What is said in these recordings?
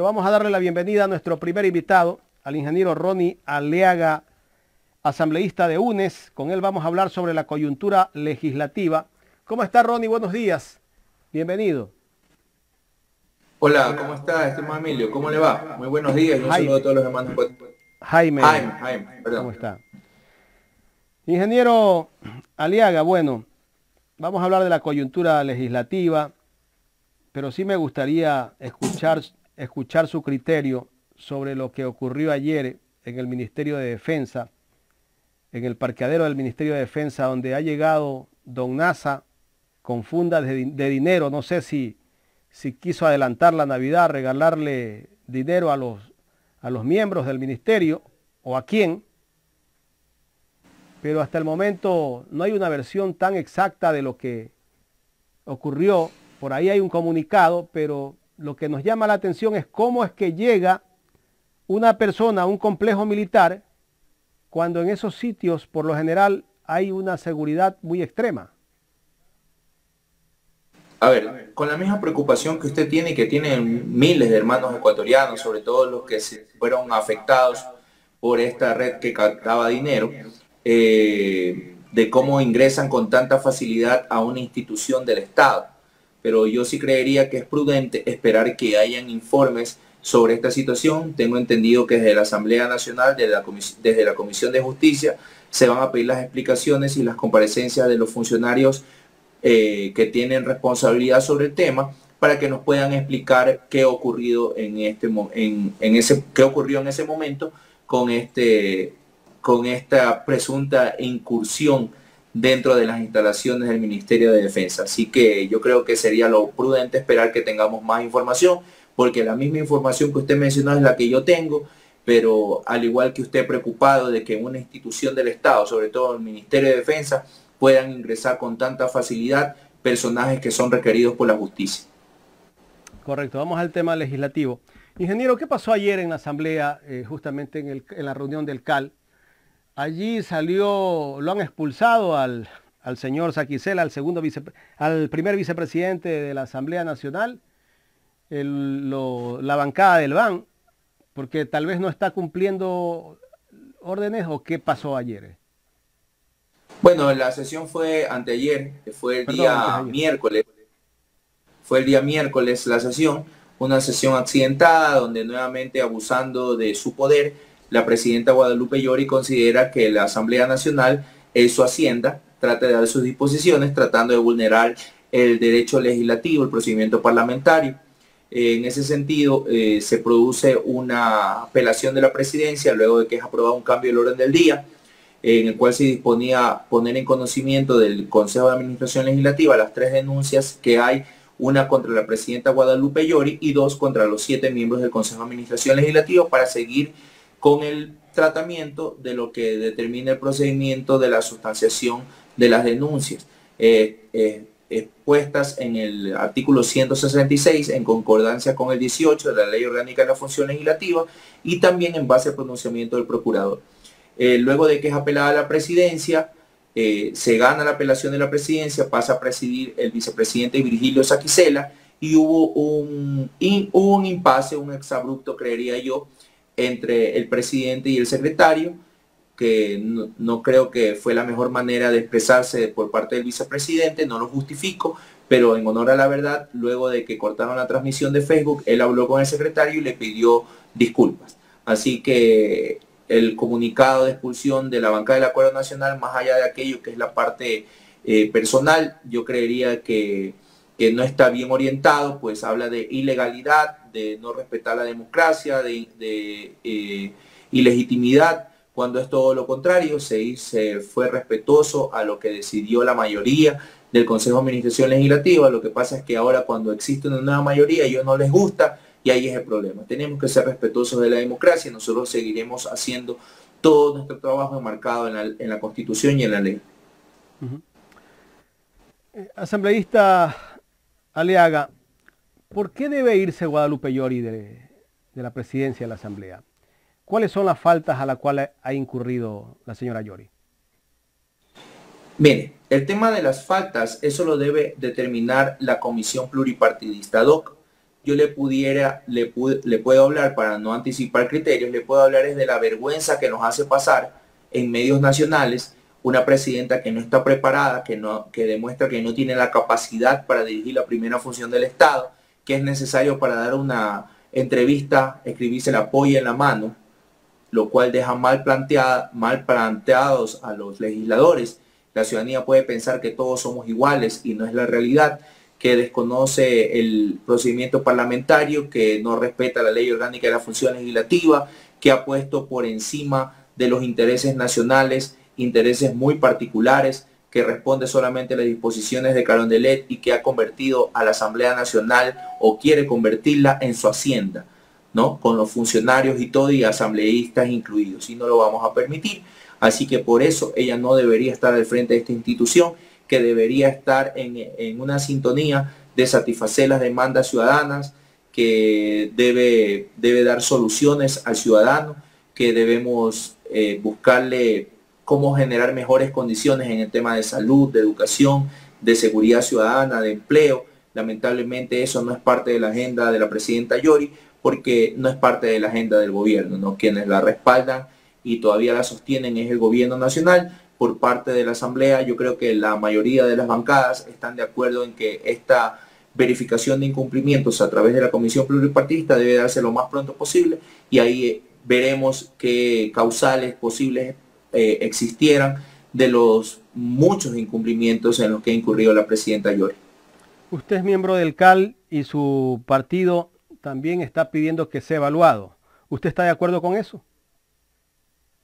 pero vamos a darle la bienvenida a nuestro primer invitado, al ingeniero Ronnie Aleaga, asambleísta de UNES. Con él vamos a hablar sobre la coyuntura legislativa. ¿Cómo está Ronnie? Buenos días. Bienvenido. Hola, ¿cómo está, estimado Emilio? ¿Cómo le va? Muy buenos días y un saludo a todos los hermanos. Jaime. Jaime, Jaime, perdón. ¿Cómo está? Ingeniero Aliaga, bueno, vamos a hablar de la coyuntura legislativa, pero sí me gustaría escuchar, escuchar su criterio sobre lo que ocurrió ayer en el Ministerio de Defensa, en el parqueadero del Ministerio de Defensa, donde ha llegado don NASA con fundas de, dinero, no sé si, si quiso adelantar la Navidad, regalarle dinero a los, a los miembros del ministerio o a quién, pero hasta el momento no hay una versión tan exacta de lo que ocurrió. Por ahí hay un comunicado, pero lo que nos llama la atención es cómo es que llega una persona a un complejo militar cuando en esos sitios por lo general hay una seguridad muy extrema. A ver, con la misma preocupación que usted tiene y que tienen miles de hermanos ecuatorianos, sobre todo los que fueron afectados por esta red que captaba dinero, eh, de cómo ingresan con tanta facilidad a una institución del Estado. Pero yo sí creería que es prudente esperar que hayan informes sobre esta situación. Tengo entendido que desde la Asamblea Nacional, desde la, Comisión de Justicia, se van a pedir las explicaciones y las comparecencias de los funcionarios eh, que tienen responsabilidad sobre el tema para que nos puedan explicar qué ocurrido en este en ese qué ocurrió en ese momento con este con esta presunta incursión dentro de las instalaciones del Ministerio de Defensa. Así que yo creo que sería lo prudente esperar que tengamos más información, porque la misma información que usted mencionó es la que yo tengo, pero al igual que usted preocupado de que una institución del Estado, sobre todo el Ministerio de Defensa, puedan ingresar con tanta facilidad personajes que son requeridos por la justicia. Correcto, vamos al tema legislativo. Ingeniero, ¿qué pasó ayer en la Asamblea, eh, justamente en, en la reunión del CAL? Allí salió, lo han expulsado al, señor Saquicela, al, segundo vice, al primer vicepresidente de la Asamblea Nacional, la bancada del BAN, porque tal vez no está cumpliendo órdenes o qué pasó ayer. Bueno, la sesión fue anteayer, fue el día miércoles. Fue el día miércoles la sesión, una sesión accidentada donde nuevamente abusando de su poder, la presidenta Guadalupe Llori considera que la Asamblea Nacional es su hacienda, trata de dar sus disposiciones, tratando de vulnerar el derecho legislativo, el procedimiento parlamentario. En ese sentido, eh, se produce una apelación de la presidencia luego de que es aprobado un cambio del orden del día, en el cual se disponía poner en conocimiento del Consejo de Administración Legislativa las tres denuncias que hay, una contra la presidenta Guadalupe Llori y dos contra los siete miembros del Consejo de Administración Legislativa para seguir con el tratamiento de lo que determina el procedimiento de la sustanciación de las denuncias eh, eh, expuestas en el artículo 166 en concordancia con el 18 de la Ley Orgánica de la Función Legislativa y también en base al pronunciamiento del procurador. Eh, luego de que es apelada la presidencia, se gana la apelación de la presidencia, pasa a presidir el vicepresidente Virgilio Saquicela y hubo un, un impasse, un exabrupto, creería yo, entre el presidente y el secretario, que no, creo que fue la mejor manera de expresarse por parte del vicepresidente, no lo justifico, pero en honor a la verdad, luego de que cortaron la transmisión de Facebook, él habló con el secretario y le pidió disculpas. Así que el comunicado de expulsión de la banca del Acuerdo Nacional, más allá de aquello que es la parte eh, personal, yo creería que, que no está bien orientado, pues habla de ilegalidad, de no respetar la democracia, de, eh, ilegitimidad, cuando es todo lo contrario, se, se, fue respetuoso a lo que decidió la mayoría del Consejo de Administración Legislativa. Lo que pasa es que ahora cuando existe una nueva mayoría, a ellos no les gusta y ahí es el problema. Tenemos que ser respetuosos de la democracia y nosotros seguiremos haciendo todo nuestro trabajo enmarcado en la, Constitución y en la ley. Eh, asambleísta Aleaga, ¿Por qué debe irse Guadalupe Llori de, la presidencia de la Asamblea? ¿Cuáles son las faltas a las cuales ha incurrido la señora Llori? Mire, el tema de las faltas, eso lo debe determinar la Comisión Pluripartidista DOC, yo le pudiera, le, le puedo hablar, para no anticipar criterios, le puedo hablar es de la vergüenza que nos hace pasar en medios nacionales una presidenta que no está preparada, que, no, que demuestra que no tiene la capacidad para dirigir la primera función del Estado, que es necesario para dar una entrevista, escribirse la polla en la mano, lo cual deja mal, planteada, mal planteados a los legisladores. La ciudadanía puede pensar que todos somos iguales y no es la realidad, que desconoce el procedimiento parlamentario, que no respeta la ley orgánica de la función legislativa, que ha puesto por encima de los intereses nacionales intereses muy particulares, que responde solamente a las disposiciones de Carondelet y que ha convertido a la Asamblea Nacional o quiere convertirla en su hacienda. ¿no? Con los funcionarios y todo y asambleístas incluidos. Y no lo vamos a permitir. Así que por eso ella no debería estar al frente de esta institución, que debería estar en, una sintonía de satisfacer las demandas ciudadanas, que debe, debe dar soluciones al ciudadano, que debemos eh, buscarle cómo generar mejores condiciones en el tema de salud, de educación, de seguridad ciudadana, de empleo. Lamentablemente eso no es parte de la agenda de la presidenta Yori, porque no es parte de la agenda del gobierno, ¿no? Quienes la respaldan y todavía la sostienen es el gobierno nacional. Por parte de la Asamblea, yo creo que la mayoría de las bancadas están de acuerdo en que esta verificación de incumplimientos a través de la Comisión Pluripartista debe darse lo más pronto posible y ahí veremos qué causales posibles eh, existieran de los muchos incumplimientos en los que ha incurrido la presidenta Yori. Usted es miembro del CAL y su partido también está pidiendo que sea evaluado. ¿Usted está de acuerdo con eso?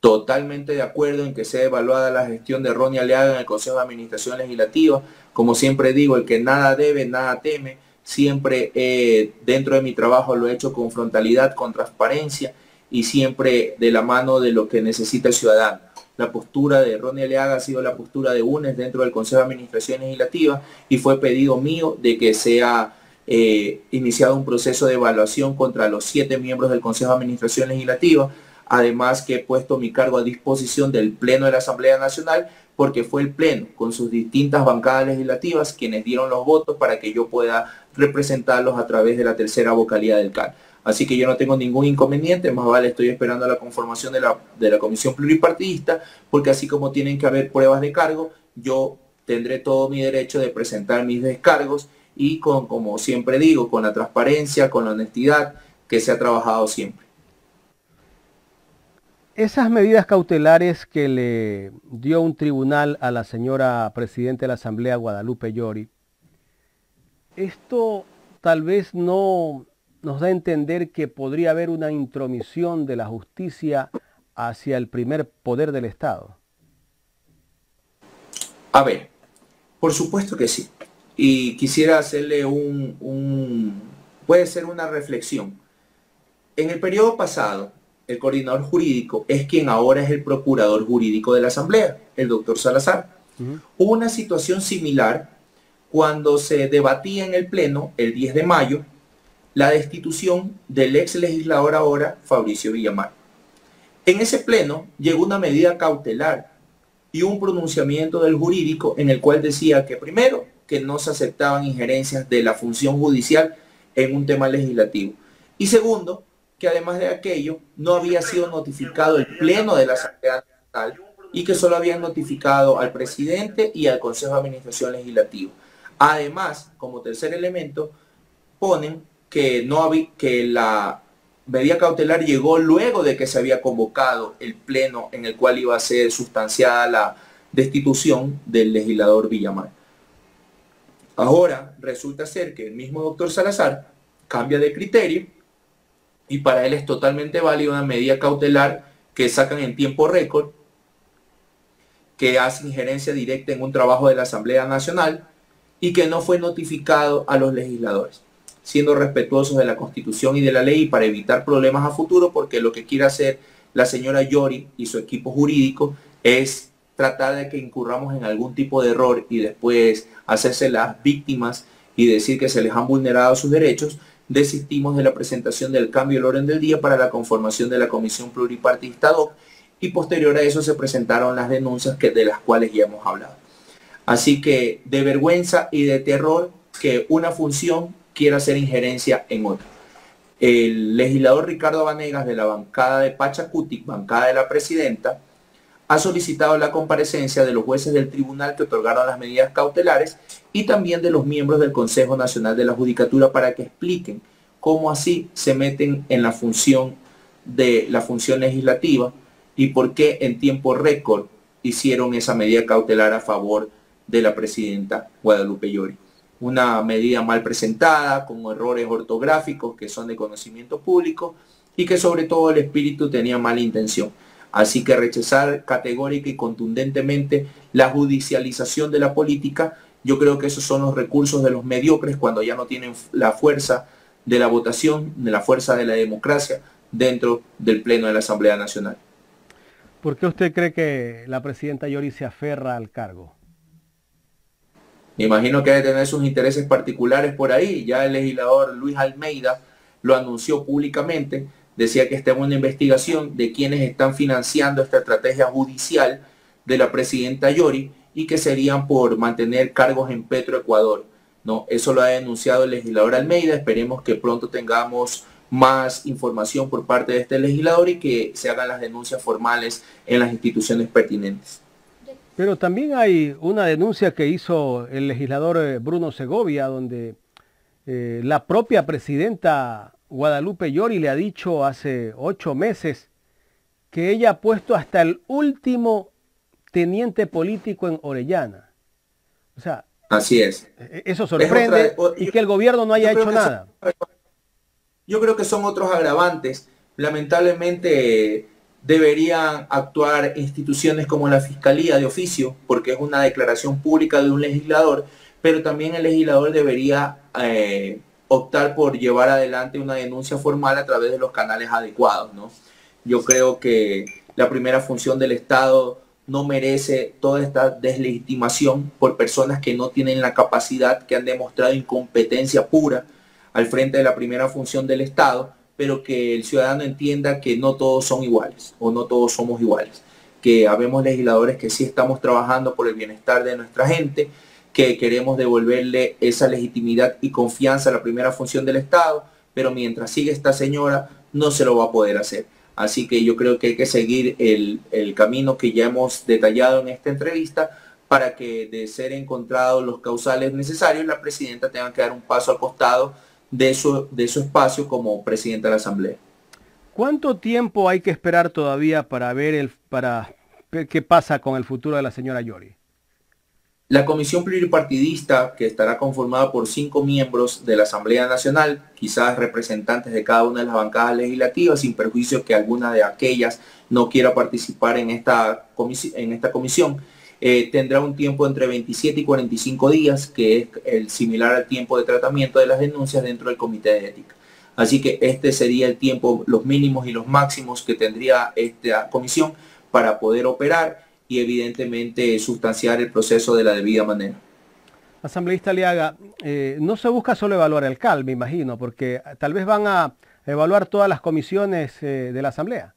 Totalmente de acuerdo en que sea evaluada la gestión de Ronnie Aleaga en el Consejo de Administración Legislativa. Como siempre digo, el que nada debe, nada teme. Siempre eh, dentro de mi trabajo lo he hecho con frontalidad, con transparencia y siempre de la mano de lo que necesita el ciudadano. La postura de Ronnie Aleaga ha sido la postura de UNES dentro del Consejo de Administración Legislativa y fue pedido mío de que sea eh, iniciado un proceso de evaluación contra los siete miembros del Consejo de Administración Legislativa, además que he puesto mi cargo a disposición del Pleno de la Asamblea Nacional, porque fue el Pleno, con sus distintas bancadas legislativas, quienes dieron los votos para que yo pueda representarlos a través de la tercera vocalía del CAL. Así que yo no tengo ningún inconveniente, más vale estoy esperando la conformación de la, de la comisión pluripartidista, porque así como tienen que haber pruebas de cargo, yo tendré todo mi derecho de presentar mis descargos y con, como siempre digo, con la transparencia, con la honestidad que se ha trabajado siempre. Esas medidas cautelares que le dio un tribunal a la señora presidenta de la Asamblea, Guadalupe Llori, esto tal vez no nos da a entender que podría haber una intromisión de la justicia hacia el primer poder del Estado. A ver, por supuesto que sí y quisiera hacerle un, puede ser una reflexión. En el periodo pasado, el coordinador jurídico es quien ahora es el procurador jurídico de la Asamblea, el doctor Salazar. Hubo una situación similar cuando se debatía en el Pleno, el 10 de mayo, la destitución del ex legislador ahora, Fabricio Villamar. En ese Pleno llegó una medida cautelar y un pronunciamiento del jurídico en el cual decía que primero que no se aceptaban injerencias de la función judicial en un tema legislativo. Y segundo, que además de aquello, no había sido notificado el Pleno de la Asamblea Nacional y que solo habían notificado al presidente y al Consejo de Administración Legislativo. Además, como tercer elemento, ponen que, no había, que la medida cautelar llegó luego de que se había convocado el pleno en el cual iba a ser sustanciada la destitución del legislador Villamar. Ahora resulta ser que el mismo doctor Salazar cambia de criterio y para él es totalmente válida una medida cautelar que sacan en tiempo récord, que hace injerencia directa en un trabajo de la Asamblea Nacional y que no fue notificado a los legisladores, siendo respetuosos de la Constitución y de la ley para evitar problemas a futuro, porque lo que quiere hacer la señora Yori y su equipo jurídico es tratar de que incurramos en algún tipo de error y después hacerse las víctimas y decir que se les han vulnerado sus derechos, desistimos de la presentación del cambio del orden del día para la conformación de la Comisión Pluripartista DOC y posterior a eso se presentaron las denuncias que, de las cuales ya hemos hablado. Así que de vergüenza y de terror que una función quiera hacer injerencia en otro. El legislador Ricardo Vanegas de la bancada de Pachacutic, bancada de la presidenta, ha solicitado la comparecencia de los jueces del tribunal que otorgaron las medidas cautelares y también de los miembros del Consejo Nacional de la Judicatura para que expliquen cómo así se meten en la función de la función legislativa y por qué en tiempo récord hicieron esa medida cautelar a favor de la presidenta Guadalupe Llori. Una medida mal presentada, con errores ortográficos que son de conocimiento público y que sobre todo el espíritu tenía mala intención. Así que rechazar categórica y contundentemente la judicialización de la política, yo creo que esos son los recursos de los mediocres cuando ya no tienen la fuerza de la votación, de la fuerza de la democracia dentro del Pleno de la Asamblea Nacional. ¿Por qué usted cree que la presidenta Yori se aferra al cargo? Imagino que debe tener sus intereses particulares por ahí. Ya el legislador Luis Almeida lo anunció públicamente decía que está en una investigación de quienes están financiando esta estrategia judicial de la presidenta Yori y que serían por mantener cargos en Petroecuador. ¿no? Eso lo ha denunciado el legislador Almeida. Esperemos que pronto tengamos más información por parte de este legislador y que se hagan las denuncias formales en las instituciones pertinentes. Pero también hay una denuncia que hizo el legislador eh, Bruno Segovia, donde eh, la propia presidenta Guadalupe Llori le ha dicho hace ocho meses que ella ha puesto hasta el último teniente político en Orellana. O sea, así es. E-, eso sorprende y que el gobierno no haya hecho nada. yo creo que son otros agravantes. Lamentablemente deberían actuar instituciones como la Fiscalía de oficio, porque es una declaración pública de un legislador, pero también el legislador debería eh, optar por llevar adelante una denuncia formal a través de los canales adecuados. ¿no? Yo creo que la primera función del Estado no merece toda esta deslegitimación por personas que no tienen la capacidad, que han demostrado incompetencia pura al frente de la primera función del Estado, pero que el ciudadano entienda que no todos son iguales o no todos somos iguales, que habemos legisladores que sí estamos trabajando por el bienestar de nuestra gente, que queremos devolverle esa legitimidad y confianza a la primera función del Estado, pero mientras sigue esta señora no se lo va a poder hacer. Así que yo creo que hay que seguir el, camino que ya hemos detallado en esta entrevista para que de ser encontrados los causales necesarios, la presidenta tenga que dar un paso al costado de su, de su espacio como presidenta de la Asamblea. ¿Cuánto tiempo hay que esperar todavía para ver el, para ver qué pasa con el futuro de la señora Yori? La comisión pluripartidista, que estará conformada por cinco miembros de la Asamblea Nacional, quizás representantes de cada una de las bancadas legislativas, sin perjuicio que alguna de aquellas no quiera participar en esta, en esta comisión, eh, tendrá un tiempo entre 27 y 45 días, que es el similar al tiempo de tratamiento de las denuncias dentro del Comité de Ética. Así que este sería el tiempo, los mínimos y los máximos que tendría esta comisión para poder operar y evidentemente sustanciar el proceso de la debida manera. Asambleísta Aliaga, eh, no se busca solo evaluar el CAL, me imagino, porque tal vez van a evaluar todas las comisiones eh, de la Asamblea.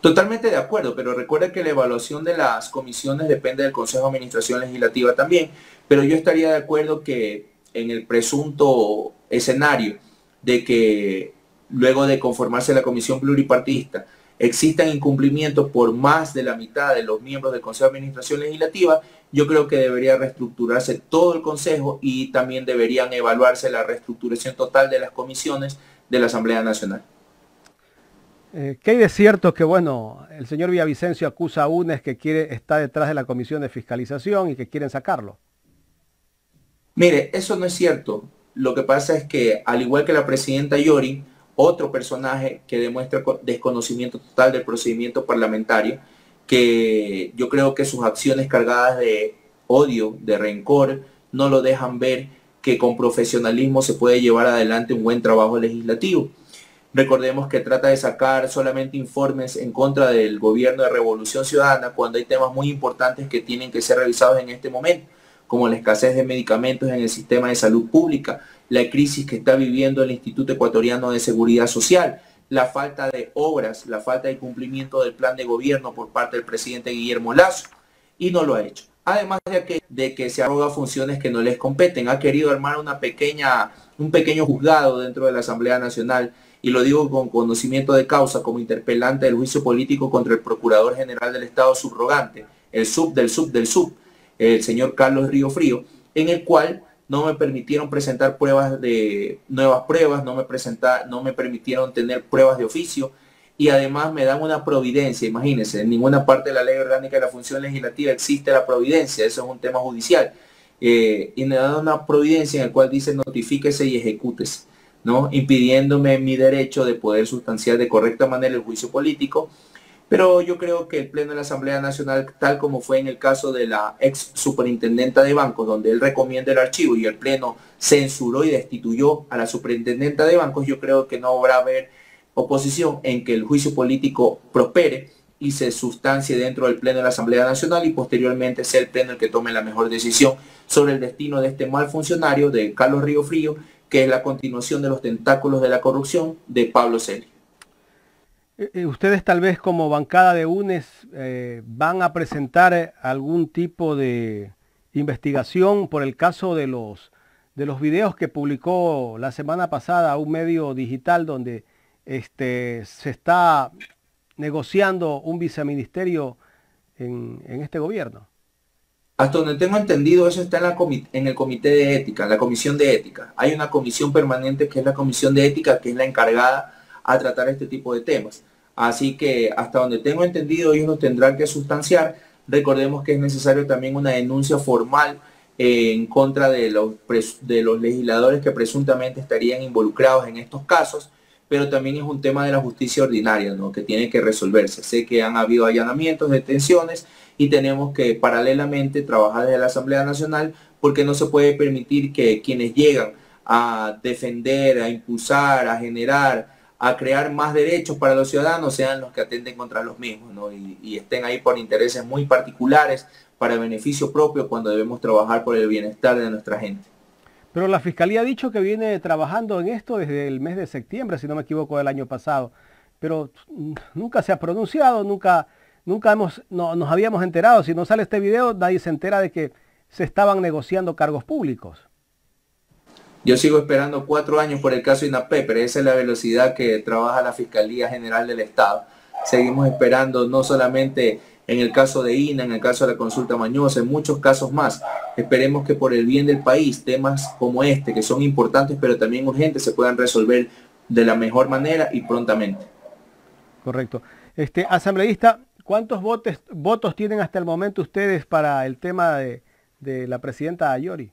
Totalmente de acuerdo, pero recuerda que la evaluación de las comisiones depende del Consejo de Administración Legislativa también, pero yo estaría de acuerdo que en el presunto escenario de que luego de conformarse la comisión pluripartista, existan incumplimientos por más de la mitad de los miembros del Consejo de Administración Legislativa, yo creo que debería reestructurarse todo el Consejo y también deberían evaluarse la reestructuración total de las comisiones de la Asamblea Nacional. Eh, ¿Qué hay de cierto que, bueno, el señor Villavicencio acusa a UNES que quiere, está detrás de la Comisión de Fiscalización y que quieren sacarlo? Mire, eso no es cierto. Lo que pasa es que, al igual que la presidenta Yori, otro personaje que demuestra desconocimiento total del procedimiento parlamentario, que yo creo que sus acciones cargadas de odio, de rencor, no lo dejan ver que con profesionalismo se puede llevar adelante un buen trabajo legislativo. Recordemos que trata de sacar solamente informes en contra del gobierno de Revolución Ciudadana cuando hay temas muy importantes que tienen que ser revisados en este momento, como la escasez de medicamentos en el sistema de salud pública, la crisis que está viviendo el Instituto Ecuatoriano de Seguridad Social, la falta de obras, la falta de cumplimiento del plan de gobierno por parte del presidente Guillermo Lazo, y no lo ha hecho. además de que, de que se arroga funciones que no les competen. Ha querido armar un pequeño juzgado dentro de la Asamblea Nacional y lo digo con conocimiento de causa como interpelante del juicio político contra el Procurador General del Estado subrogante, el sub del sub del sub, el señor Carlos Río Frío, en el cual no me permitieron presentar pruebas de nuevas pruebas, no me, no me permitieron tener pruebas de oficio y además me dan una providencia, imagínense, en ninguna parte de la ley orgánica de la función legislativa existe la providencia, eso es un tema judicial, eh, y me dan una providencia en el cual dice notifíquese y ejecútese. ¿No? impidiéndome mi derecho de poder sustanciar de correcta manera el juicio político. Pero yo creo que el Pleno de la Asamblea Nacional, tal como fue en el caso de la ex superintendenta de bancos, donde él recomienda el archivo y el Pleno censuró y destituyó a la superintendenta de bancos, yo creo que no habrá haber oposición en que el juicio político prospere y se sustancie dentro del Pleno de la Asamblea Nacional y posteriormente sea el Pleno el que tome la mejor decisión sobre el destino de este mal funcionario de Carlos Río Frío que es la continuación de los tentáculos de la corrupción de Pablo Celi. Eh, eh, ustedes tal vez como bancada de UNES eh, van a presentar algún tipo de investigación por el caso de los, de los videos que publicó la semana pasada un medio digital donde este, se está negociando un viceministerio en este gobierno. Hasta donde tengo entendido, eso está en, el comité de ética, en la comisión de ética. Hay una comisión permanente que es la comisión de ética, que es la encargada a tratar este tipo de temas. Así que hasta donde tengo entendido, ellos nos tendrán que sustanciar. Recordemos que es necesario también una denuncia formal eh, en contra de los, de los legisladores que presuntamente estarían involucrados en estos casos, pero también es un tema de la justicia ordinaria, ¿no? que tiene que resolverse. Sé que han habido allanamientos, detenciones y tenemos que paralelamente trabajar desde la Asamblea Nacional porque no se puede permitir que quienes llegan a defender, a impulsar, a generar, a crear más derechos para los ciudadanos sean los que atenden contra los mismos y, estén ahí por intereses muy particulares para beneficio propio cuando debemos trabajar por el bienestar de nuestra gente. Pero la Fiscalía ha dicho que viene trabajando en esto desde el mes de septiembre, si no me equivoco, del año pasado. Pero nunca se ha pronunciado, nunca nunca hemos, no, nos habíamos enterado. Si no sale este video, nadie se entera de que se estaban negociando cargos públicos. Yo sigo esperando cuatro años por el caso INAPE, pero esa es la velocidad que trabaja la Fiscalía General del Estado. Seguimos esperando no solamente en el caso de INA, en el caso de la consulta mañosa, en muchos casos más. Esperemos que por el bien del país, temas como este, que son importantes pero también urgentes, se puedan resolver de la mejor manera y prontamente. Correcto. Este, asambleísta, ¿Cuántos votos, votos tienen hasta el momento ustedes para el tema de, la presidenta Ayori?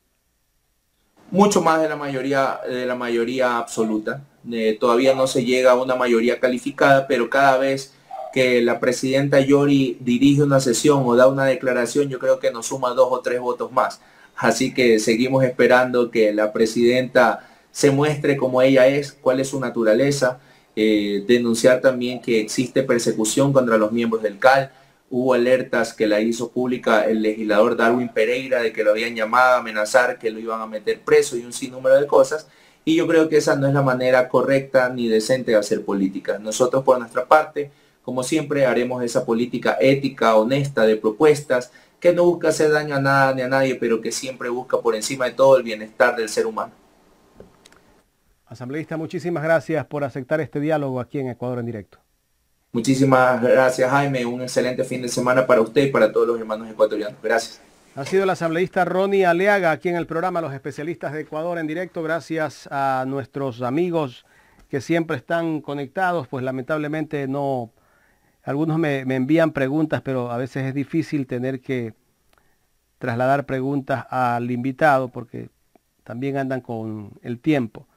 Mucho más de la mayoría, de la mayoría absoluta. Eh, todavía no se llega a una mayoría calificada, pero cada vez que la presidenta Ayori dirige una sesión o da una declaración, yo creo que nos suma dos o tres votos más. Así que seguimos esperando que la presidenta se muestre como ella es, cuál es su naturaleza, eh, denunciar también que existe persecución contra los miembros del CAL. Hubo alertas que la hizo pública el legislador Darwin Pereira de que lo habían llamado a amenazar, que lo iban a meter preso y un sinnúmero de cosas. Y yo creo que esa no es la manera correcta ni decente de hacer política. Nosotros por nuestra parte, como siempre, haremos esa política ética, honesta, de propuestas, que no busca hacer daño a nada ni a nadie, pero que siempre busca por encima de todo el bienestar del ser humano. Asambleísta, muchísimas gracias por aceptar este diálogo aquí en Ecuador en directo. Muchísimas gracias Jaime, un excelente fin de semana para usted y para todos los hermanos ecuatorianos. Gracias. Ha sido el asambleísta Ronnie Aleaga aquí en el programa Los Especialistas de Ecuador en directo. Gracias a nuestros amigos que siempre están conectados, pues lamentablemente no, algunos me, me envían preguntas, pero a veces es difícil tener que trasladar preguntas al invitado porque también andan con el tiempo.